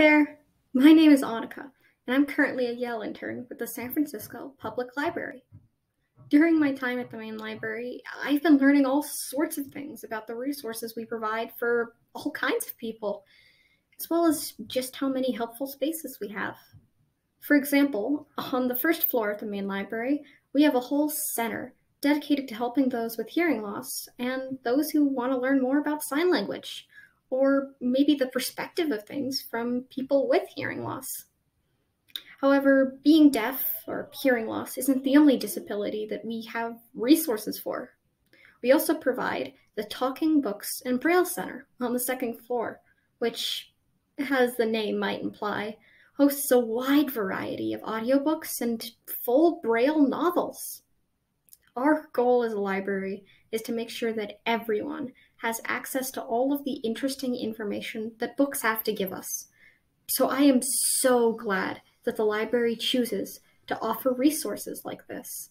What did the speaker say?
there, my name is Annika, and I'm currently a YELL intern with the San Francisco Public Library. During my time at the main library, I've been learning all sorts of things about the resources we provide for all kinds of people, as well as just how many helpful spaces we have. For example, on the first floor of the main library, we have a whole center dedicated to helping those with hearing loss and those who want to learn more about sign language or maybe the perspective of things from people with hearing loss. However, being deaf or hearing loss isn't the only disability that we have resources for. We also provide the Talking Books and Braille Center on the second floor, which, as the name might imply, hosts a wide variety of audiobooks and full Braille novels. Our goal as a library is to make sure that everyone has access to all of the interesting information that books have to give us. So I am so glad that the library chooses to offer resources like this.